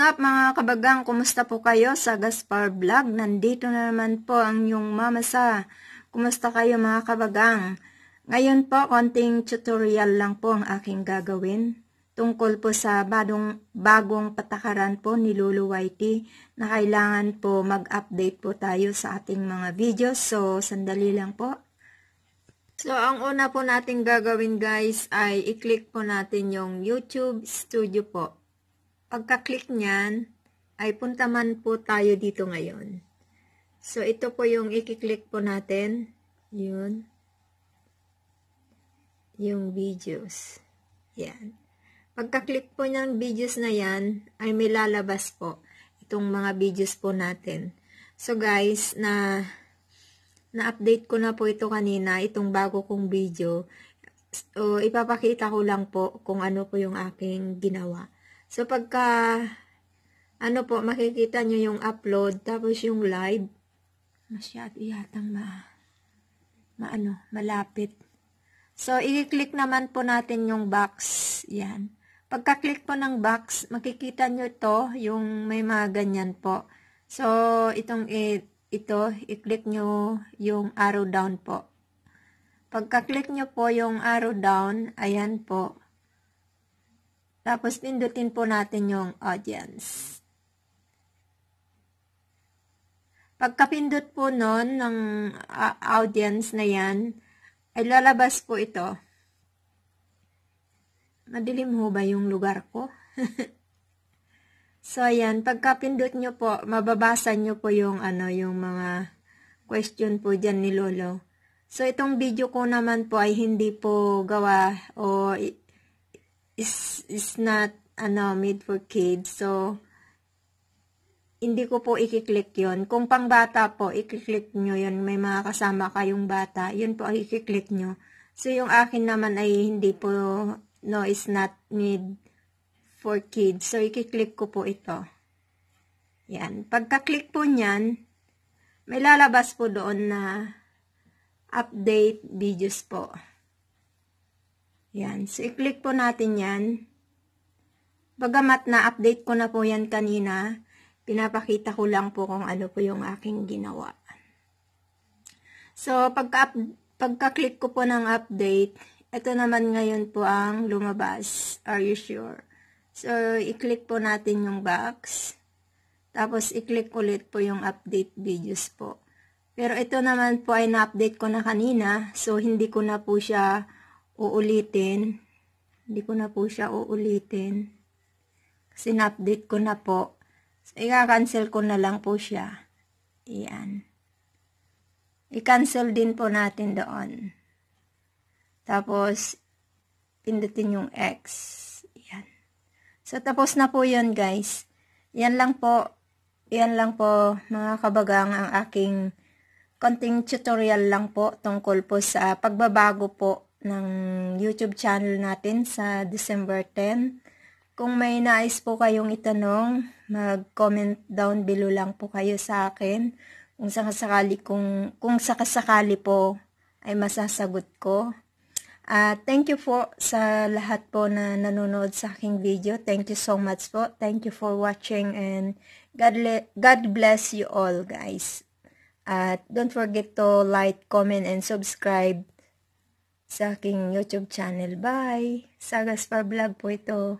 up mga kabagang? Kumusta po kayo sa Gaspar Vlog? Nandito na naman po ang yung mama sa. Kumusta kayo mga kabagang? Ngayon po, konting tutorial lang po ang aking gagawin. Tungkol po sa bagong, bagong patakaran po ni Lulu Whitey na kailangan po mag-update po tayo sa ating mga videos. So, sandali lang po. So, ang una po natin gagawin guys ay i-click po natin yung YouTube Studio po. Pagka-click niyan, ay punta man po tayo dito ngayon. So, ito po yung i-click po natin. Yun. Yung videos. Yan. Pagka-click po ng videos na yan, ay may lalabas po itong mga videos po natin. So, guys, na na-update ko na po ito kanina, itong bago kong video. So, ipapakita ko lang po kung ano po yung aking ginawa. So, pagka, ano po, makikita nyo yung upload, tapos yung live, masyado yatang ma, maano, malapit. So, i-click naman po natin yung box. Yan. Pagka-click po ng box, makikita nyo to, yung may mga ganyan po. So, itong ito, i-click nyo yung arrow down po. Pagka-click nyo po yung arrow down, ayan po, tapos, pindutin po natin yung audience. Pagkapindot po nun ng uh, audience na yan, ay lalabas po ito. Madilim ho ba yung lugar ko? so, ayan. Pagkapindot nyo po, mababasa nyo po yung, ano, yung mga question po dyan ni Lolo. So, itong video ko naman po ay hindi po gawa o is, is not ano, made for kids. So, hindi ko po i-click yon Kung pang bata po, i-click nyo yon May mga kasama kayong bata. Yun po ang i-click nyo. So, yung akin naman ay hindi po, no, is not made for kids. So, i-click ko po ito. Yan. Pagka-click po nyan, may lalabas po doon na update videos po. Yan. So, i-click po natin yan. Bagamat na-update ko na po yan kanina, pinapakita ko lang po kung ano po yung aking ginawa. So, pagka, pagka-click ko po ng update, ito naman ngayon po ang lumabas. Are you sure? So, i-click po natin yung box. Tapos, i-click ulit po yung update videos po. Pero ito naman po ay na-update ko na kanina. So, hindi ko na po siya uulitin. Hindi ko na po siya uulitin. Kasi na-update ko na po. So, i-cancel ko na lang po siya. Iyan. I-cancel din po natin doon. Tapos, pindutin yung X. Yan. So, tapos na po yun, guys. Yan lang po. Yan lang po, mga kabagang, ang aking konting tutorial lang po tungkol po sa pagbabago po ng YouTube channel natin sa December 10. Kung may nais po kayong itanong, mag-comment down below lang po kayo sa akin. Kung sakasakali, kung, kung sakasakali po ay masasagot ko. Uh, thank you po sa lahat po na nanonood sa aking video. Thank you so much po. Thank you for watching and God, God bless you all guys. At uh, don't forget to like, comment, and subscribe sa aking YouTube channel. Bye! Sa Gaspar Vlog po ito.